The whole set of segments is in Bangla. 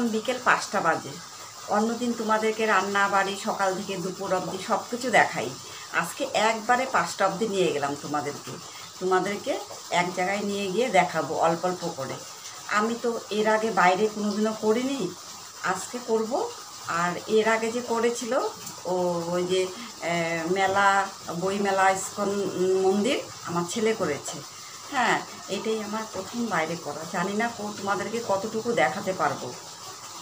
এখন বিকেল পাঁচটা বাজে। অন্যদিন তোমাদেরকে রান্না, বাড়ি, সকাল থেকে দুপুর অবধি সব কিছু দেখাই। আজকে একবারে পাঁচটা অবধি নিয়ে গেলাম তোমাদেরকে। তোমাদেরকে এক জায়গায় নিয়ে গিয়ে দেখাবো অল্প অল্প করে। আমি তো এর আগে বাইরে কোনোদিনও করিনি। আজকে করব। আর এর আগে যে করেছিল, ও ওই যে মেলা, বই মেলা, ইস্কন মন্দির আমার ছেলে করেছে। হ্যাঁ এটাই আমার প্রথম বাইরে করা। জানি না তোমাদেরকে কতটুকু দেখাতে পারব।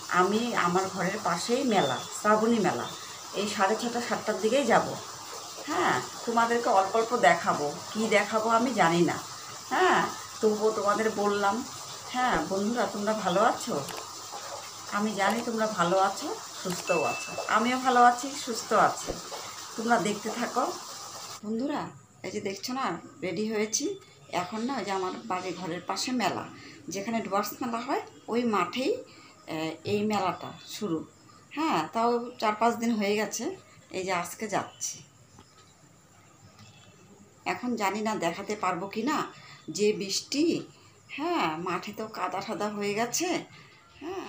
আমি আমার ঘরের পাশেই মেলা, শ্রাবণী মেলা। এই সাড়ে ছটা, সাতটার দিকেই যাব। হ্যাঁ তোমাদেরকে অল্প অল্প দেখাবো। কি দেখাবো আমি জানি না। হ্যাঁ তবুও তোমাদের বললাম। হ্যাঁ বন্ধুরা, তোমরা ভালো আছো? আমি জানি তোমরা ভালো আছো, সুস্থও আছো। আমিও ভালো আছি, সুস্থ আছি। তোমরা দেখতে থাকো। বন্ধুরা, এই যে দেখছ না, রেডি হয়েছি। এখন না, ওই যে আমার বাড়ি ঘরের পাশে মেলা। যেখানে ডুয়ার্স মেলা হয়, ওই মাঠেই এই মেলাটা শুরু। হ্যাঁ তাও চার পাঁচ দিন হয়ে গেছে, এই যে আজকে যাচ্ছি। এখন জানি না দেখাতে পারব কি না, যে বৃষ্টি হ্যাঁ মাঠে তো কাদা ঠাদা হয়ে গেছে হ্যাঁ।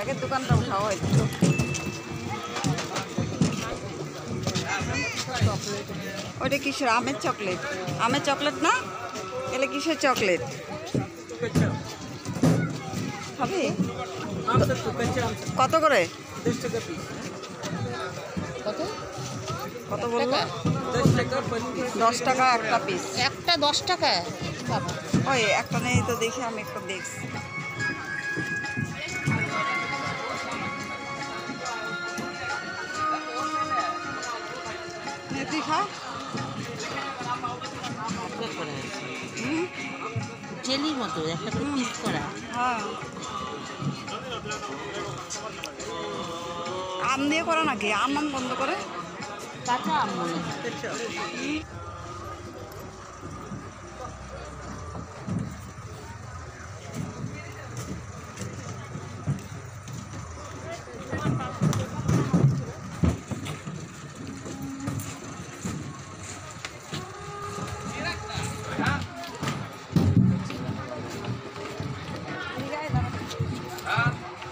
ব্যাগের দোকানটা উঠাও হয়তো ওইটা কিসের? আমের চকলেট। আমের চকলেট না? এলে কিসের চকলেট? হবে? কত করে? কত কত টাকা? দশ টাকা একটা পিস একটা দশ টাকা ওই একটা নেই তো দেখি আমি একটা দেখছি। তুই খা হুম, জেলির মতো একটা করে পিস করা। হ্যাঁ। আম দিয়ে করো নাকি? আম আম বন্ধ করে? কাঁচা আম মনে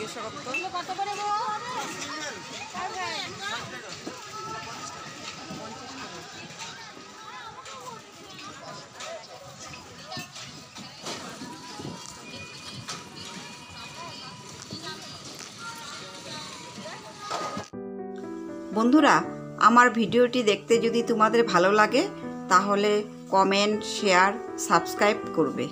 জিজ্ঞাসা করতো কত করে বন্ধুরা, আমার ভিডিওটি দেখতে যদি তোমাদের ভালো লাগে, তাহলে কমেন্ট শেয়ার সাবস্ক্রাইব করবে।